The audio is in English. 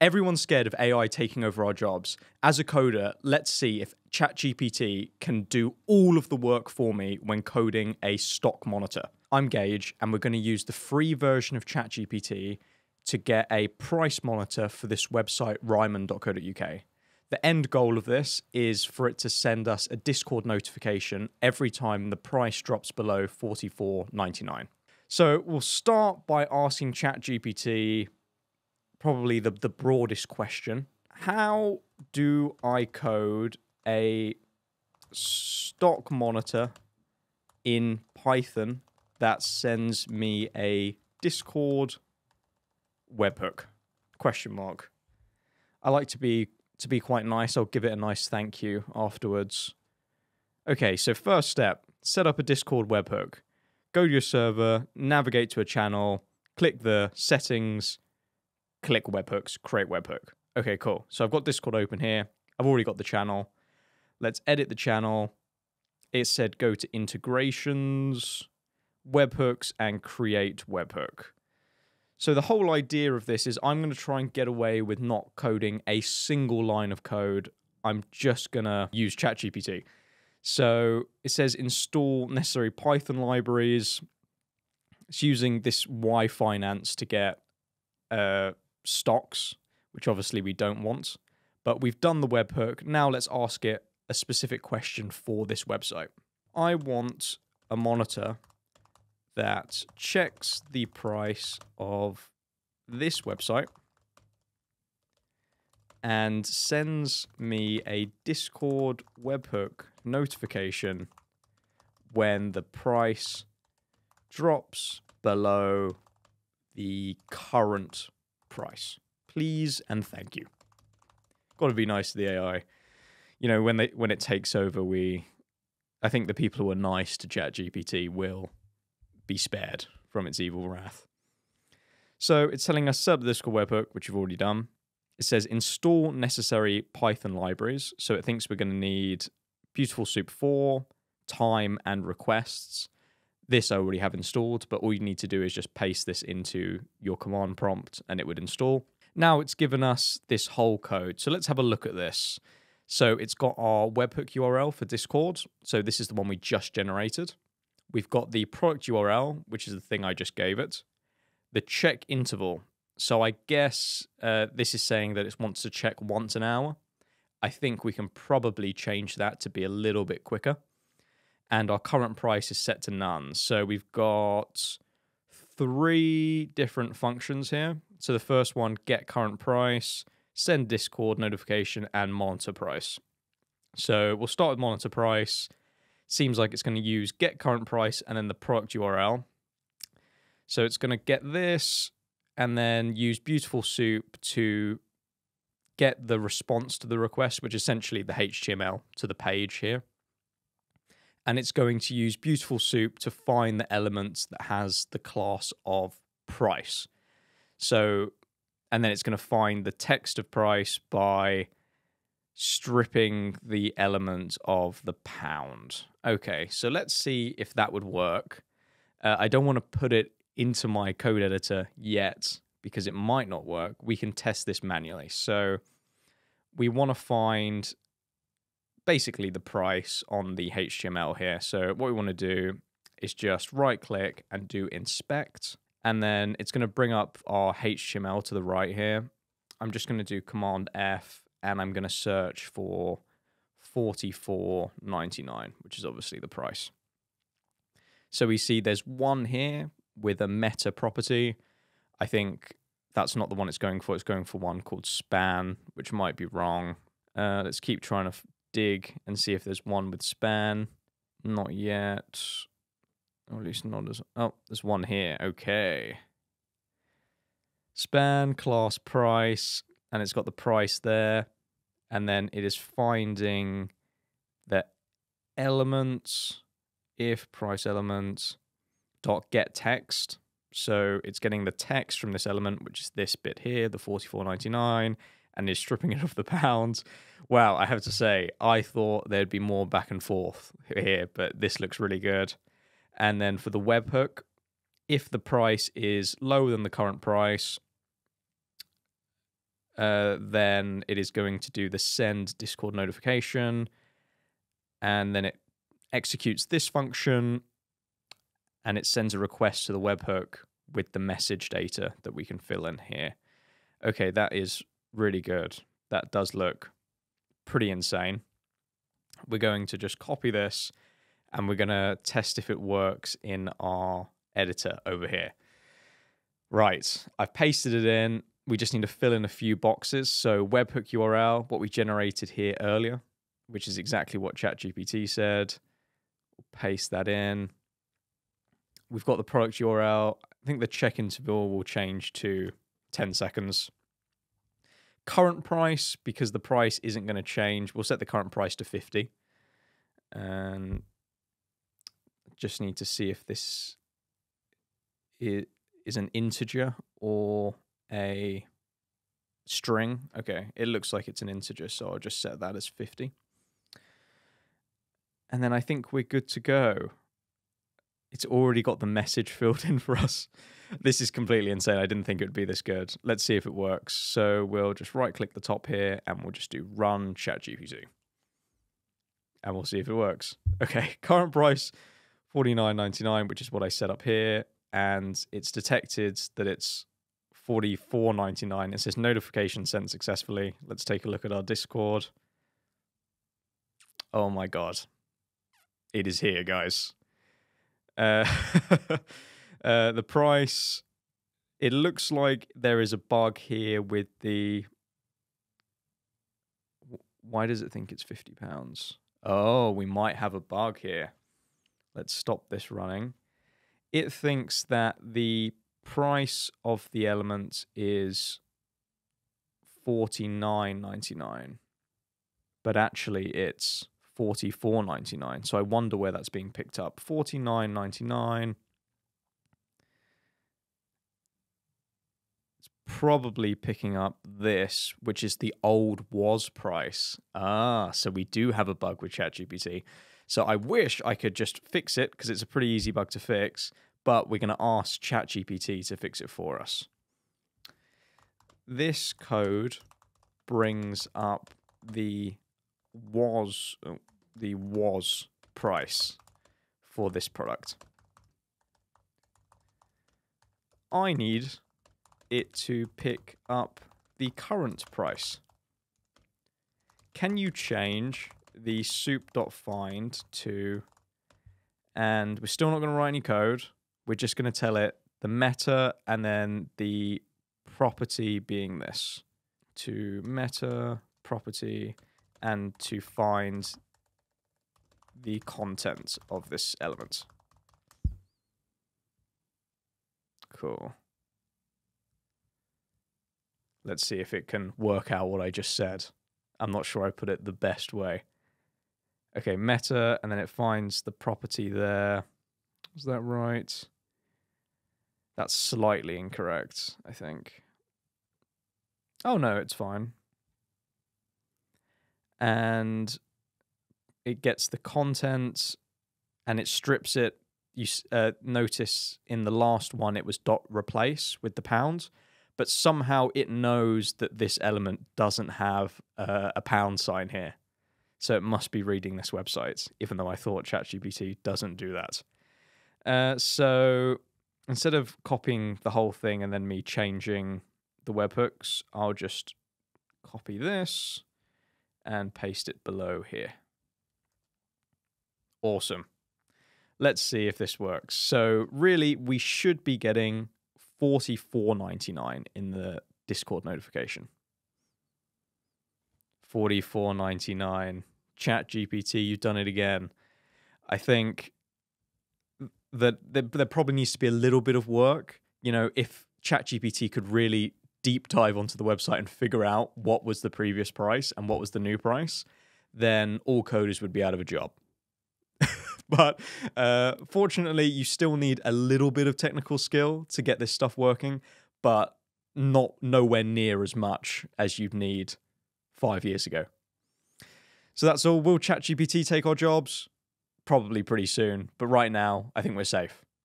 Everyone's scared of AI taking over our jobs. As a coder, let's see if ChatGPT can do all of the work for me when coding a stock monitor. I'm Gage, and we're going to use the free version of ChatGPT to get a price monitor for this website, ryman.co.uk. The end goal of this is for it to send us a Discord notification every time the price drops below 44.99. So we'll start by asking ChatGPT probably the, the broadest question. How do I code a stock monitor in Python that sends me a Discord webhook? Question mark. I like to be to be quite nice. I'll give it a nice thank you afterwards. Okay, so first step, set up a Discord webhook. Go to your server, navigate to a channel, click the settings, click webhooks, create webhook. Okay, cool. So I've got Discord open here. I've already got the channel. Let's edit the channel. It said go to integrations, webhooks, and create webhook. So the whole idea of this is I'm going to try and get away with not coding a single line of code. I'm just going to use ChatGPT. So it says install necessary Python libraries. It's using this Y Finance to get uh, stocks, which obviously we don't want. But we've done the webhook. Now let's ask it a specific question for this website. I want a monitor that checks the price of this website and sends me a Discord webhook notification when the price drops below the current price. Please and thank you. Got to be nice to the AI. You know, when they when it takes over, we I think the people who are nice to ChatGPT will be spared from its evil wrath. So it's telling us sub Discord webhook, which you've already done. It says install necessary Python libraries. So it thinks we're going to need Beautiful Soup 4, time, and requests. This I already have installed, but all you need to do is just paste this into your command prompt and it would install. Now it's given us this whole code. So let's have a look at this. So it's got our webhook URL for Discord. So this is the one we just generated. We've got the product URL, which is the thing I just gave it. The check interval. So I guess uh, this is saying that it wants to check once an hour. I think we can probably change that to be a little bit quicker. And our current price is set to none. So we've got three different functions here. So the first one, get current price, send Discord notification, and monitor price. So we'll start with monitor price. Seems like it's going to use get current price and then the product URL. So it's going to get this, and then use Beautiful Soup to get the response to the request, which is essentially the HTML to the page here. And it's going to use Beautiful Soup to find the elements that has the class of price. So, and then it's going to find the text of price by stripping the element of the pound. Okay, so let's see if that would work. Uh, I don't want to put it into my code editor yet because it might not work. We can test this manually. So we want to find basically the price on the HTML here. So what we want to do is just right click and do inspect. And then it's going to bring up our HTML to the right here. I'm just going to do command F and I'm going to search for 44.99, which is obviously the price. So we see there's one here with a meta property. I think that's not the one it's going for. It's going for one called span, which might be wrong. Uh, let's keep trying to dig and see if there's one with span. Not yet. Or at least not as. Oh, there's one here. Okay. Span, class, price, and it's got the price there. And then it is finding the elements, if price elements dot get text. So it's getting the text from this element, which is this bit here, the 44.99, and is stripping it of the pounds. Wow, I have to say, I thought there'd be more back and forth here, but this looks really good. And then for the webhook, if the price is lower than the current price, uh, then it is going to do the send Discord notification, and then it executes this function, and it sends a request to the webhook with the message data that we can fill in here. Okay, that is really good. That does look pretty insane. We're going to just copy this and we're going to test if it works in our editor over here. Right, I've pasted it in. We just need to fill in a few boxes. So webhook URL, what we generated here earlier, which is exactly what ChatGPT said. paste that in. We've got the product URL. I think the check interval will change to 10 seconds. Current price, because the price isn't going to change, we'll set the current price to 50. And just need to see if this is an integer or a string. Okay, it looks like it's an integer, so I'll just set that as 50. And then I think we're good to go. It's already got the message filled in for us. This is completely insane. I didn't think it would be this good. Let's see if it works. So we'll just right click the top here and we'll just do run ChatGPT. And we'll see if it works. Okay, current price 49.99, which is what I set up here, and it's detected that it's 44.99. It says notification sent successfully. Let's take a look at our Discord. Oh my god. It is here, guys. Uh, uh, the price, it looks like there is a bug here with the. Why does it think it's £50? Oh, we might have a bug here. Let's stop this running. It thinks that the price of the element is forty nine ninety nine, but actually it's forty four ninety nine. So I wonder where that's being picked up. Forty nine ninety nine. It's probably picking up this, which is the old was price. Ah, so we do have a bug with ChatGPT. So I wish I could just fix it because it's a pretty easy bug to fix, but we're going to ask ChatGPT to fix it for us. This code brings up the was uh, the was price for this product. I need it to pick up the current price. Can you change the soup.find to, and we're still not going to write any code. We're just going to tell it the meta and then the property being this to meta property and to find the content of this element. Cool. Let's see if it can work out what I just said. I'm not sure I put it the best way. Okay, meta, and then it finds the property there. Is that right? That's slightly incorrect, I think. Oh no, it's fine. And it gets the content and it strips it. You uh, notice in the last one it was dot replace with the pound, but somehow it knows that this element doesn't have uh, a pound sign here. So it must be reading this website, even though I thought ChatGPT doesn't do that. Uh, so instead of copying the whole thing and then me changing the webhooks, I'll just copy this and paste it below here. Awesome. Let's see if this works. So really, we should be getting 44.99 in the Discord notification. 44.99 chat gpt you've done it again i think that there, probably needs to be a little bit of work you know if chat gpt could really deep dive onto the website and figure out what was the previous price and what was the new price then all coders would be out of a job but uh, fortunately you still need a little bit of technical skill to get this stuff working but not nowhere near as much as you'd need five years ago so that's all. Will ChatGPT take our jobs? Probably pretty soon. But right now, I think we're safe.